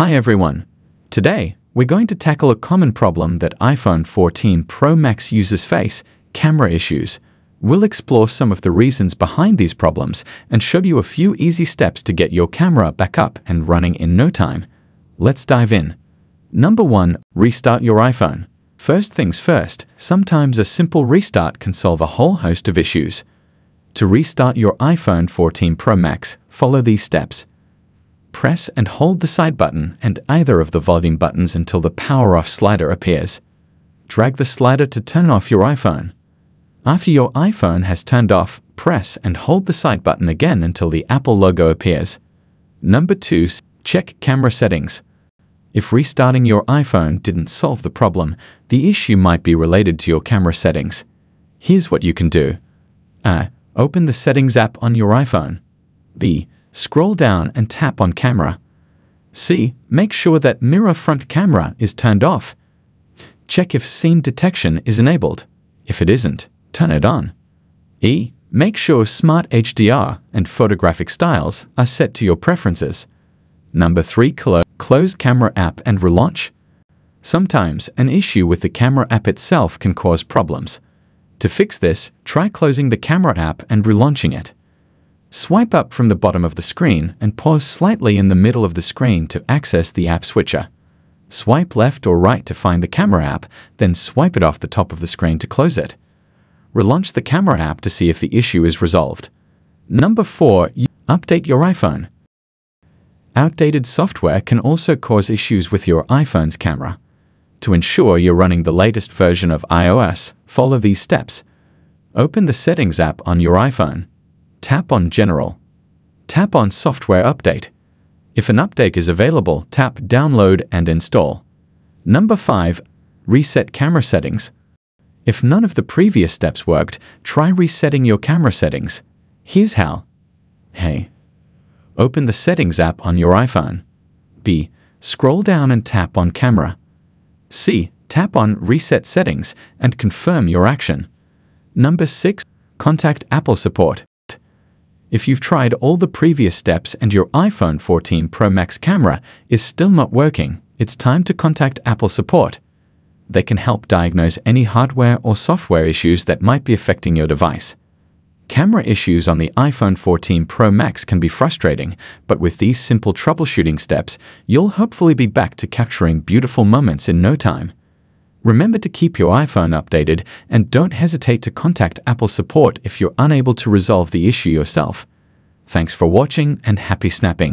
Hi everyone. Today, we're going to tackle a common problem that iPhone 14 Pro Max users face, camera issues. We'll explore some of the reasons behind these problems and show you a few easy steps to get your camera back up and running in no time. Let's dive in. Number 1. Restart your iPhone. First things first, sometimes a simple restart can solve a whole host of issues. To restart your iPhone 14 Pro Max, follow these steps. Press and hold the side button and either of the volume buttons until the power off slider appears. Drag the slider to turn off your iPhone. After your iPhone has turned off, press and hold the side button again until the Apple logo appears. Number 2. Check camera settings. If restarting your iPhone didn't solve the problem, the issue might be related to your camera settings. Here's what you can do. A. Open the Settings app on your iPhone. B. Scroll down and tap on Camera. C. Make sure that Mirror Front Camera is turned off. Check if Scene Detection is enabled. If it isn't, turn it on. E. Make sure Smart HDR and Photographic Styles are set to your preferences. Number 3. Clo close Camera app and relaunch. Sometimes an issue with the camera app itself can cause problems. To fix this, try closing the camera app and relaunching it. Swipe up from the bottom of the screen and pause slightly in the middle of the screen to access the app switcher. Swipe left or right to find the camera app, then swipe it off the top of the screen to close it. Relaunch the camera app to see if the issue is resolved. Number 4. Update your iPhone. Outdated software can also cause issues with your iPhone's camera. To ensure you're running the latest version of iOS, follow these steps. Open the Settings app on your iPhone. Tap on General. Tap on Software Update. If an update is available, tap Download and Install. Number 5. Reset camera settings. If none of the previous steps worked, try resetting your camera settings. Here's how. Hey. Open the Settings app on your iPhone. B. Scroll down and tap on Camera. C. Tap on Reset Settings and confirm your action. Number 6. Contact Apple Support. If you've tried all the previous steps and your iPhone 14 Pro Max camera is still not working, it's time to contact Apple Support. They can help diagnose any hardware or software issues that might be affecting your device. Camera issues on the iPhone 14 Pro Max can be frustrating, but with these simple troubleshooting steps, you'll hopefully be back to capturing beautiful moments in no time. Remember to keep your iPhone updated and don't hesitate to contact Apple support if you're unable to resolve the issue yourself. Thanks for watching and happy snapping.